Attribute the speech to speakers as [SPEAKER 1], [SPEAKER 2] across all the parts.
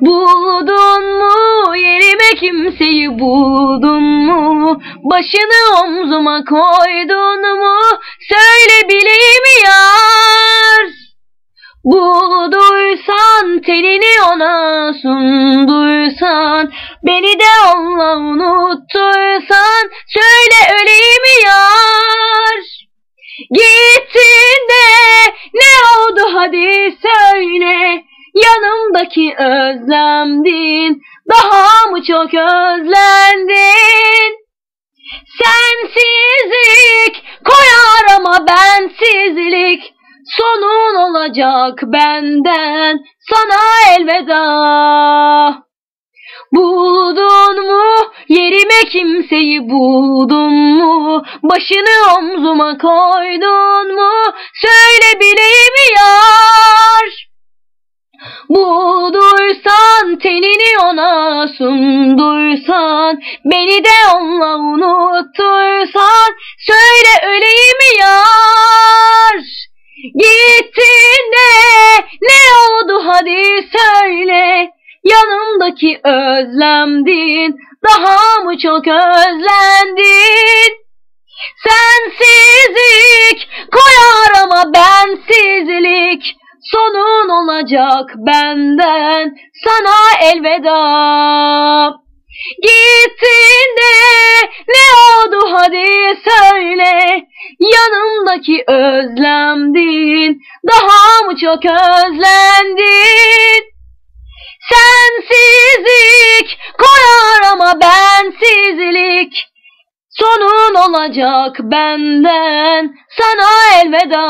[SPEAKER 1] Buldun mu yerime kimseyi buldun mu? Başını omzuma koydun mu? Söyle bileyim yar. Bulduysan tenini ona sunduysan Beni de onunla unuttuysan Söyle öleyim yar Gittin de ne oldu hadi söyle Yanımdaki özlemdin Daha mı çok özlendin Sensizlik koyar ama bensizlik Sonun olacak benden sana elveda. Buldun mu yerime kimseyi buldun mu? Başını omzuma koydun mu? Söyle bileyim yar. Tenini ona sunduysan Beni de onunla unuttuysan Söyle öleyim yar. Gittin ne oldu hadi söyle Yanımdaki özlemdin Daha mı çok özlendin? Sensizlik koyar ama bensizlik Olacak benden sana elveda. Gittin de ne oldu hadi söyle. Yanımdaki özlemdin Daha mı çok özlendin? Sensizlik koyar ama bensizlik. Sonun olacak benden sana elveda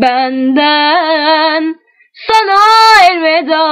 [SPEAKER 1] Benden sana elveda